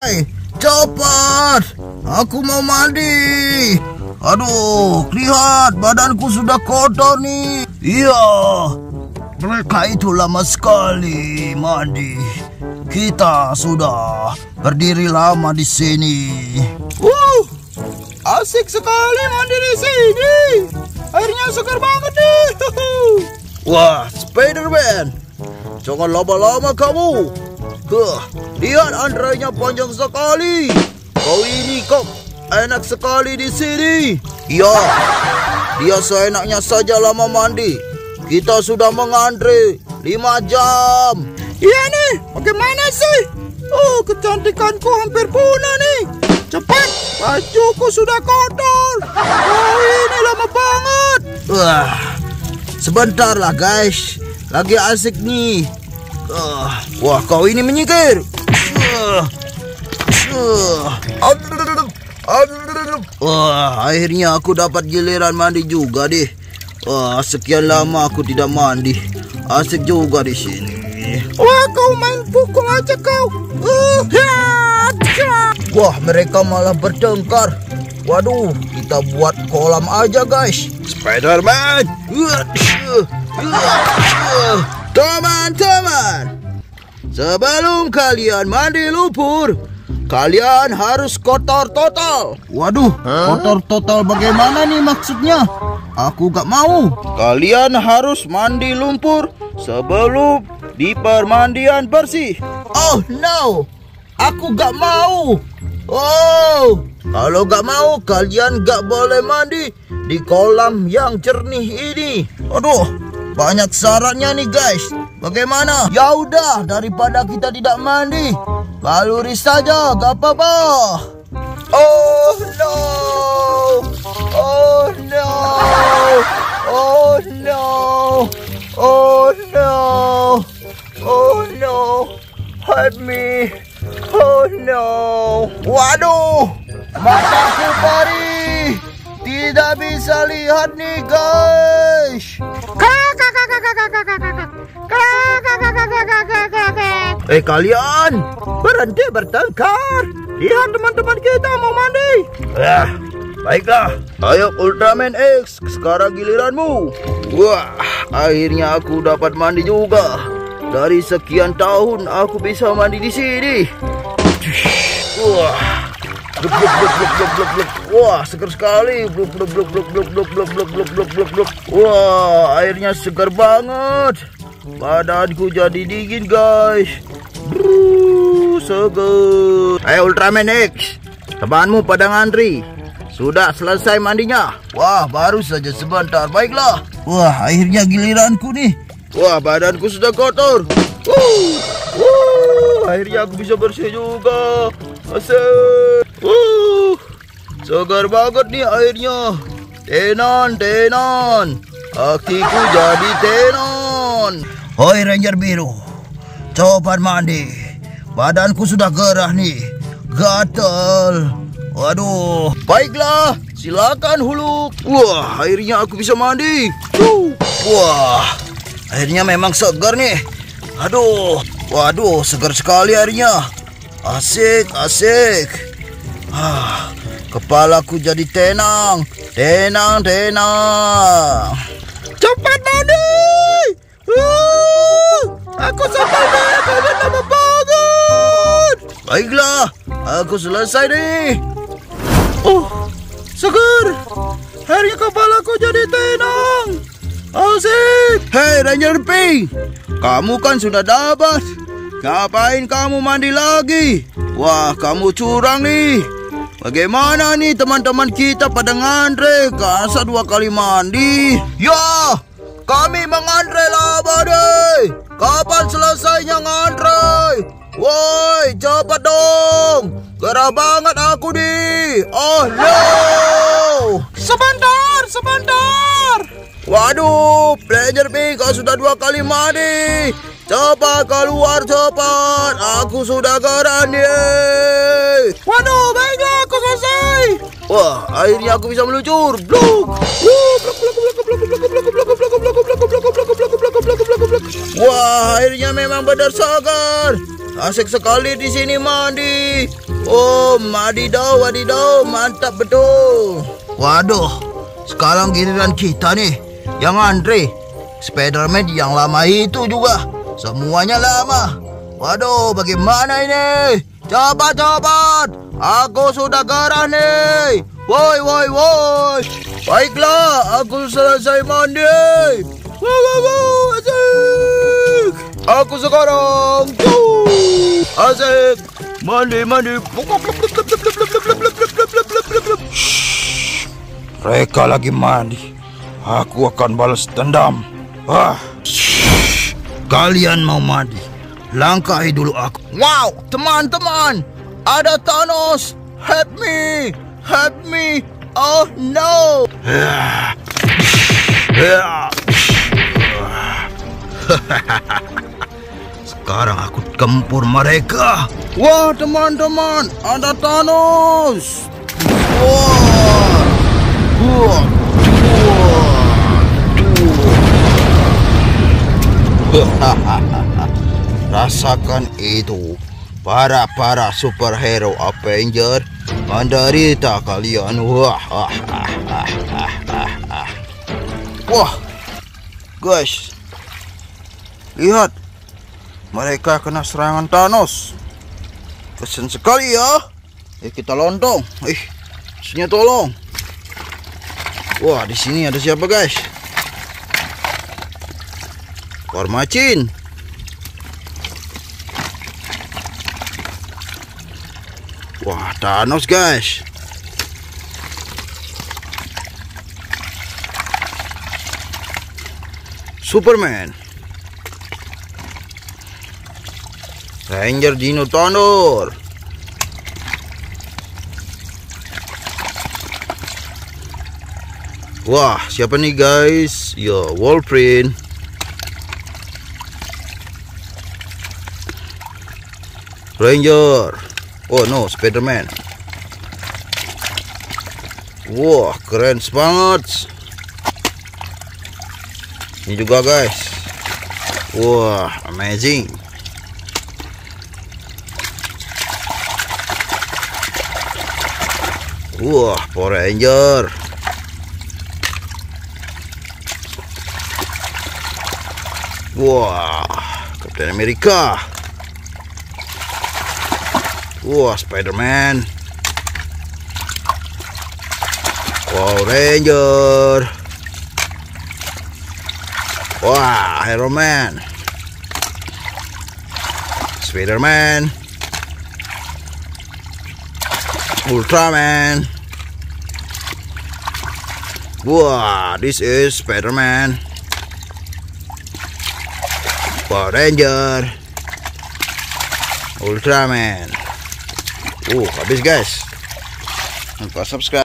Hai, cepat! Aku mau mandi. Aduh, lihat badanku sudah kotor nih. Iya, mereka itu lama sekali mandi. Kita sudah berdiri lama di sini. Wuh, asik sekali mandi di sini. Airnya segar banget nih. Wah, Spiderman, jangan lama-lama kamu. Huh, lihat antrenya panjang sekali. Kau ini kok enak sekali di sini. Ya, dia seenaknya saja lama mandi. Kita sudah mengantre lima jam. Iya nih, bagaimana sih? Oh, kecantikanku hampir punah nih. Cepat, bajuku sudah kotor. Oh, ini lama banget. Wah, sebentar lah guys. Lagi asik nih. Uh, wah, kau ini menyingkir. Wah, akhirnya aku dapat giliran mandi juga deh. Wah, sekian lama aku tidak mandi. Asik juga di sini. Wah, kau main pukul aja kau. Uh, Wah, mereka malah bertengkar. Waduh, kita buat kolam aja guys. Spiderman. Teman-teman, sebelum kalian mandi lumpur, kalian harus kotor total. Waduh, kotor total bagaimana nih maksudnya? Aku gak mau. Kalian harus mandi lumpur sebelum di permandian bersih. Oh no, aku gak mau. Oh, kalau gak mau kalian gak boleh mandi di kolam yang jernih ini. Aduh, banyak syaratnya nih guys. Bagaimana? Ya udah, daripada kita tidak mandi, baluri saja, gak apa-apa. Oh no! Oh no! Oh no! Oh no! Oh no! Help me! Oh no! Waduh! Mataku perih! Tidak bisa lihat nih guys! Eh kalian, berhenti bertengkar. Lihat teman-teman kita mau mandi. Ya, baiklah. Ayo Ultraman X, sekarang giliranmu. Wah, akhirnya aku dapat mandi juga. Dari sekian tahun aku bisa mandi di sini. Wah. Bluk, bluk, bluk, bluk, bluk, bluk, bluk. Wah, segar sekali. Bluk, bluk, bluk, bluk, bluk, bluk, bluk, bluk, bluk, bluk. Wah, airnya segar banget. Badanku jadi dingin, guys. Bruh, segar. Ayo Ultraman X, temanmu pada ngantri. Sudah selesai mandinya. Wah, baru saja sebentar. Baiklah. Wah, akhirnya giliranku nih. Wah, badanku sudah kotor. Wuh, wuh, akhirnya aku bisa bersih juga. Asik. Wuh, segar banget nih airnya. Tenon, tenon. Akiku jadi tenon. Hoi Ranger Biru, coba mandi. Badanku sudah gerah nih, gatal. Waduh, baiklah, silakan Huluk. Wah, akhirnya aku bisa mandi. Wah, airnya memang segar nih. Aduh, waduh, segar sekali airnya. Asik, asik. Ah, kepalaku jadi tenang, tenang, tenang. Cepat mandi! Baiklah, aku selesai nih. Oh, segar. Akhirnya kepalaku jadi tenang. Asik. Hei Ranger Pink, kamu kan sudah dapat. Ngapain kamu mandi lagi? Wah, kamu curang nih. Bagaimana nih teman-teman kita pada ngantri Kasa dua kali mandi Ya kami mengantre lama deh Kapan selesainya ngantre Woi cepat dong Gerah banget aku nih Oh no Sebentar, sebentar Waduh Pink kau sudah dua kali mandi Cepat keluar cepat Aku sudah gerah nih Waduh baiklah aku selesai Wah akhirnya aku bisa meluncur Bluk Wah akhirnya memang benar segar asik sekali di sini mandi. Oh, madidaw, wadidaw, mantap betul. Waduh, sekarang giliran kita nih yang antri. Spiderman yang lama itu juga, semuanya lama. Waduh, bagaimana ini? Cepat, aku sudah gerah nih. Woi, woi, woi. Baiklah, aku selesai mandi. Wow, wow, wow, asik. Aku sekarang tuh mandi mandi. Shh, mereka lagi mandi. Aku akan balas dendam. Ah, shh, kalian mau mandi? Langkahi dulu aku. Wow, teman-teman, ada Thanos. Help me, help me. Oh no. Sekarang aku gempur mereka. Wah, teman-teman, ada Thanos. Wah. Wah. Wah. Rasakan itu. Para-para superhero Avenger menderita kalian. Wah. Ah, ah, ah, ah, ah, ah. Wah. Guys. Lihat. Mereka kena serangan Thanos. Kesian sekali ya. Eh kita lontong. Eh, sini tolong. Wah, di sini ada siapa, guys? Kormacin. Wah, Thanos, guys. Superman. Ranger Dino Thunder. Wah, siapa nih guys? Yo, Wolverine. Ranger. Oh no, Spiderman. Wah, keren banget. Ini juga guys. Wah, amazing. Wah, Power Ranger. Wah, Captain America. Wah, Spider-Man. Power Ranger. Wah, Iron Man. Spider-Man. Ultraman. Wah, this is Spider-Man. Power Ranger. Ultraman. Uh, habis guys. Lupa subscribe.